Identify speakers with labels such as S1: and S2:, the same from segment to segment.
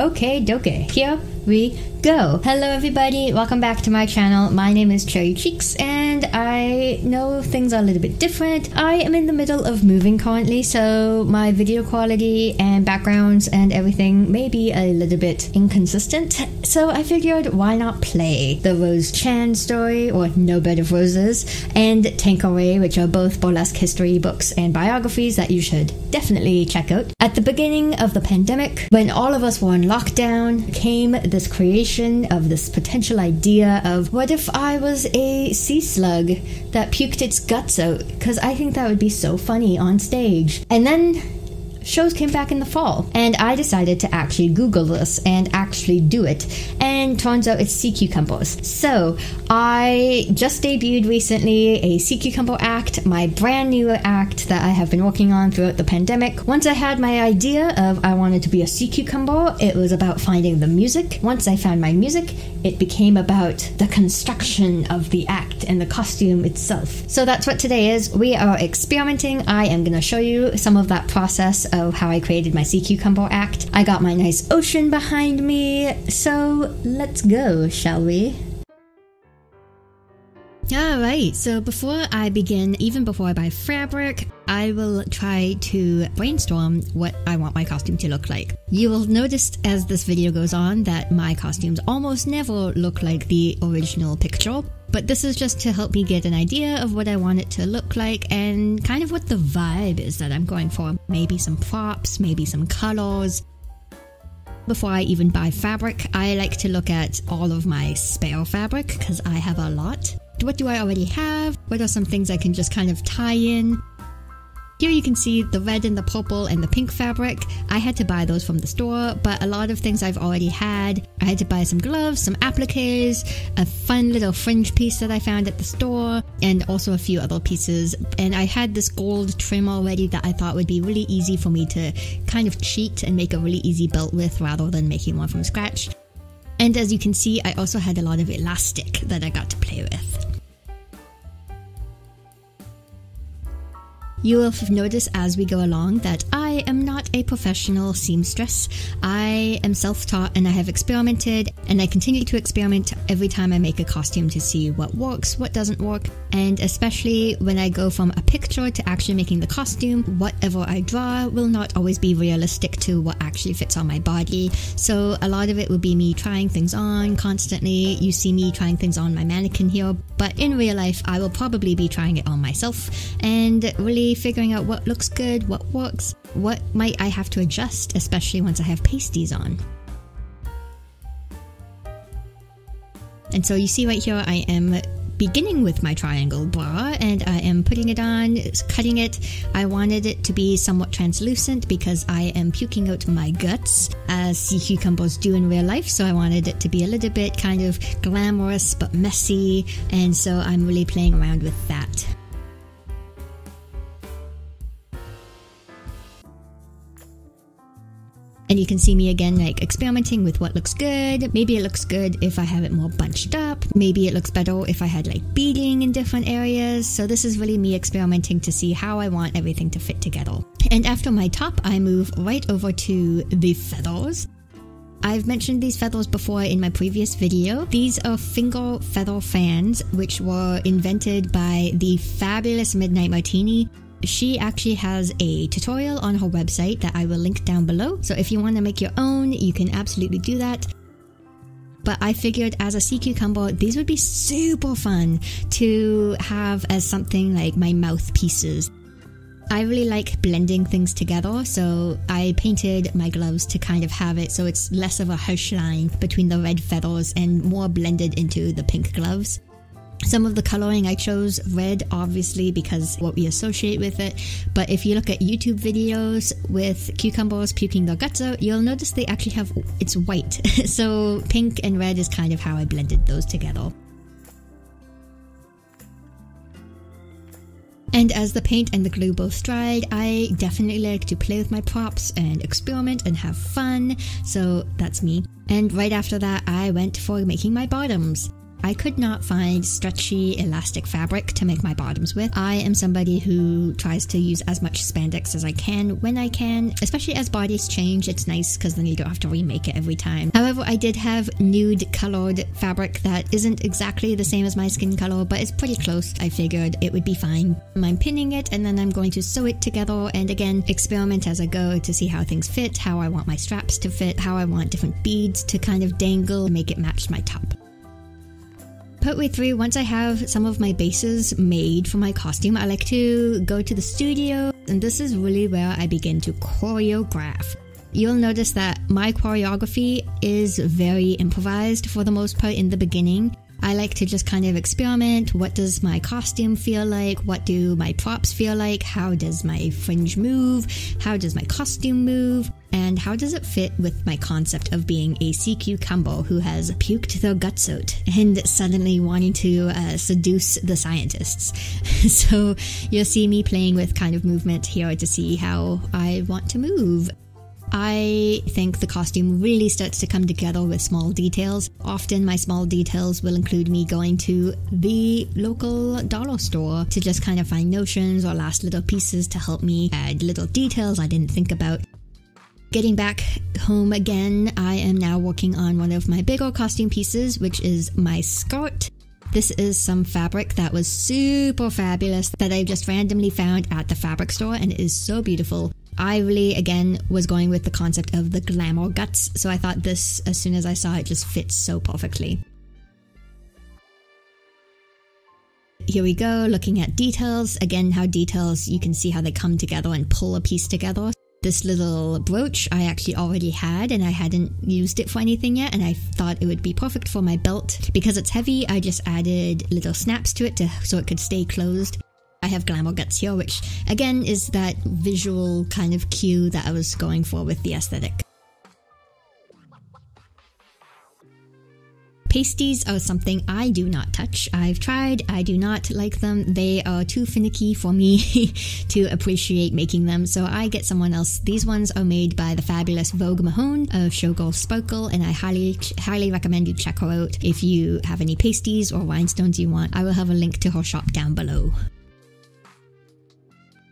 S1: Okay, doke. Here we go. Hello, everybody. Welcome back to my channel. My name is Cherry Cheeks, and I know things are a little bit different. I am in the middle of moving currently, so my video quality and backgrounds and everything may be a little bit inconsistent. So I figured why not play the Rose Chan story, or No Bed of Roses, and Tanqueray, which are both burlesque history books and biographies that you should definitely check out. At the beginning of the pandemic, when all of us were in lockdown, came this creation of this potential idea of what if I was a sea slug that puked its guts out? Because I think that would be so funny on stage. And then shows came back in the fall, and I decided to actually Google this and actually do it. And turns out it's sea cucumbers. So I just debuted recently a sea cucumber act, my brand new act that I have been working on throughout the pandemic. Once I had my idea of I wanted to be a sea cucumber, it was about finding the music. Once I found my music, it became about the construction of the act and the costume itself. So that's what today is. We are experimenting. I am going to show you some of that process of how I created my sea cucumber act. I got my nice ocean behind me. So let's go, shall we? Alright, so before I begin, even before I buy fabric, I will try to brainstorm what I want my costume to look like. You will notice as this video goes on that my costumes almost never look like the original picture, but this is just to help me get an idea of what I want it to look like and kind of what the vibe is that I'm going for. Maybe some props, maybe some colors, before I even buy fabric, I like to look at all of my spare fabric because I have a lot. What do I already have? What are some things I can just kind of tie in? Here you can see the red and the purple and the pink fabric. I had to buy those from the store, but a lot of things I've already had. I had to buy some gloves, some appliques, a fun little fringe piece that I found at the store, and also a few other pieces. And I had this gold trim already that I thought would be really easy for me to kind of cheat and make a really easy belt with rather than making one from scratch. And as you can see, I also had a lot of elastic that I got to play with. You will have noticed as we go along that I am not a professional seamstress. I am self taught and I have experimented and I continue to experiment every time I make a costume to see what works, what doesn't work, and especially when I go from a picture to actually making the costume, whatever I draw will not always be realistic to what actually fits on my body. So a lot of it will be me trying things on constantly. You see me trying things on my mannequin here, but in real life, I will probably be trying it on myself and really figuring out what looks good, what works, what might I have to adjust, especially once I have pasties on. And so you see right here, I am beginning with my triangle bra and I am putting it on, cutting it. I wanted it to be somewhat translucent because I am puking out my guts as sea cucumbers do in real life. So I wanted it to be a little bit kind of glamorous but messy. And so I'm really playing around with that. And you can see me again, like experimenting with what looks good. Maybe it looks good if I have it more bunched up. Maybe it looks better if I had like beading in different areas. So this is really me experimenting to see how I want everything to fit together. And after my top, I move right over to the feathers. I've mentioned these feathers before in my previous video. These are finger feather fans, which were invented by the fabulous Midnite Martini she actually has a tutorial on her website that I will link down below. So if you want to make your own, you can absolutely do that. But I figured as a sea cucumber, these would be super fun to have as something like my mouthpieces. I really like blending things together, so I painted my gloves to kind of have it so it's less of a harsh line between the red feathers and more blended into the pink gloves. Some of the coloring I chose red, obviously, because what we associate with it. But if you look at YouTube videos with cucumbers puking their guts out, you'll notice they actually have it's white. so pink and red is kind of how I blended those together. And as the paint and the glue both dried, I definitely like to play with my props and experiment and have fun, so that's me. And right after that, I went for making my bottoms. I could not find stretchy elastic fabric to make my bottoms with. I am somebody who tries to use as much spandex as I can when I can, especially as bodies change. It's nice because then you don't have to remake it every time. However, I did have nude colored fabric that isn't exactly the same as my skin color, but it's pretty close. I figured it would be fine. I'm pinning it and then I'm going to sew it together and again experiment as I go to see how things fit, how I want my straps to fit, how I want different beads to kind of dangle, make it match my top. Partway through, once I have some of my bases made for my costume, I like to go to the studio, and this is really where I begin to choreograph. You'll notice that my choreography is very improvised for the most part in the beginning. I like to just kind of experiment. What does my costume feel like? What do my props feel like? How does my fringe move? How does my costume move? And how does it fit with my concept of being a sea cucumber who has puked their guts out and suddenly wanting to uh, seduce the scientists? so you'll see me playing with kind of movement here to see how I want to move. I think the costume really starts to come together with small details. Often, my small details will include me going to the local dollar store to just kind of find notions or last little pieces to help me add little details I didn't think about. Getting back home again, I am now working on one of my bigger costume pieces, which is my skirt. This is some fabric that was super fabulous that I just randomly found at the fabric store and it is so beautiful. I really, again, was going with the concept of the glamour guts, so I thought this, as soon as I saw it, just fits so perfectly. Here we go, looking at details. Again, how details, you can see how they come together and pull a piece together. This little brooch I actually already had and I hadn't used it for anything yet and I thought it would be perfect for my belt. Because it's heavy, I just added little snaps to it to, so it could stay closed. I have Glamour Guts here, which again is that visual kind of cue that I was going for with the aesthetic. Pasties are something I do not touch. I've tried, I do not like them. They are too finicky for me to appreciate making them, so I get someone else. These ones are made by the fabulous Vogue Mahone of Showgirl Sparkle, and I highly, highly recommend you check her out if you have any pasties or rhinestones you want. I will have a link to her shop down below.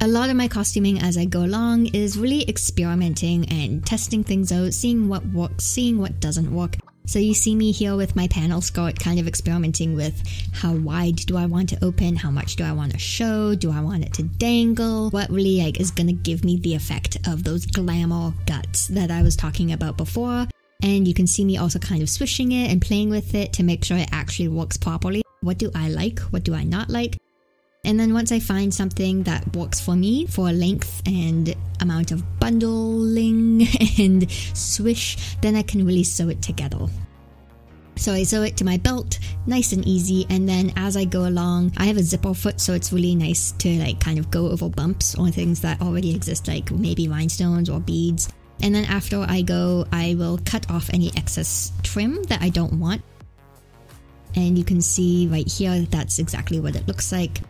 S1: A lot of my costuming as I go along is really experimenting and testing things out, seeing what works, seeing what doesn't work. So you see me here with my panel skirt kind of experimenting with how wide do I want to open, how much do I want to show, do I want it to dangle, what really like is going to give me the effect of those glamour guts that I was talking about before. And you can see me also kind of swishing it and playing with it to make sure it actually works properly. What do I like? What do I not like? And then once I find something that works for me for length and amount of bundling and swish, then I can really sew it together. So I sew it to my belt, nice and easy, and then as I go along, I have a zipper foot, so it's really nice to like kind of go over bumps or things that already exist, like maybe rhinestones or beads. And then after I go, I will cut off any excess trim that I don't want. And you can see right here, that's exactly what it looks like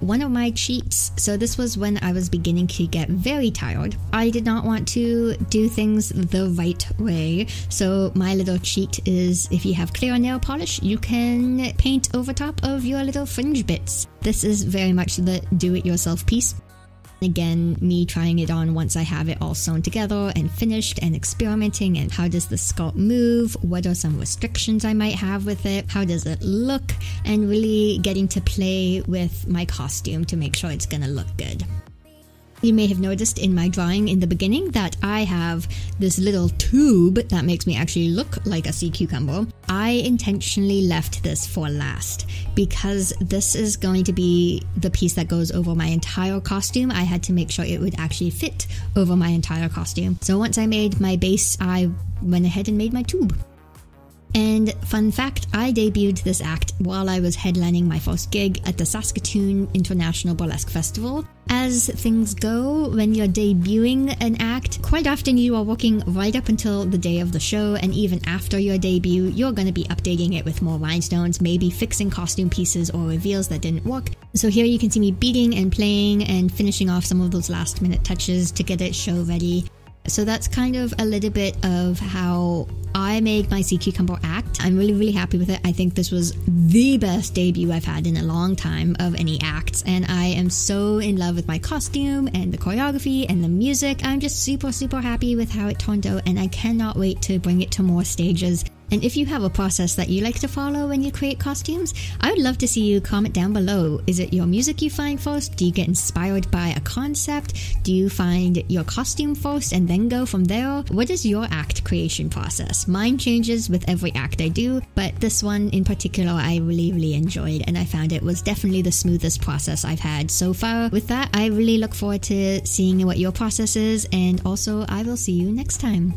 S1: one of my cheats. So, this was when I was beginning to get very tired. I did not want to do things the right way. So, my little cheat is if you have clear nail polish, you can paint over top of your little fringe bits. This is very much the do it yourself piece. Again, me trying it on once I have it all sewn together and finished and experimenting and how does the sculpt move? What are some restrictions I might have with it? How does it look? And really getting to play with my costume to make sure it's gonna look good. You may have noticed in my drawing in the beginning that I have this little tube that makes me actually look like a sea cucumber. I intentionally left this for last because this is going to be the piece that goes over my entire costume. I had to make sure it would actually fit over my entire costume. So once I made my base, I went ahead and made my tube. And fun fact, I debuted this act while I was headlining my first gig at the Saskatoon International Burlesque Festival. As things go, when you're debuting an act, quite often you are working right up until the day of the show, and even after your debut, you're going to be updating it with more rhinestones, maybe fixing costume pieces or reveals that didn't work. So here you can see me beating and playing and finishing off some of those last minute touches to get it show ready. So that's kind of a little bit of how I made my Sea Cucumber act. I'm really, really happy with it. I think this was the best debut I've had in a long time of any acts, and I am so in love with my costume and the choreography and the music. I'm just super, super happy with how it turned out, and I cannot wait to bring it to more stages. And if you have a process that you like to follow when you create costumes, I would love to see you comment down below. Is it your music you find first? Do you get inspired by a concept? Do you find your costume first and then go from there? What is your act creation process? Mine changes with every act I do, but this one in particular I really, really enjoyed and I found it was definitely the smoothest process I've had so far. With that, I really look forward to seeing what your process is and also I will see you next time.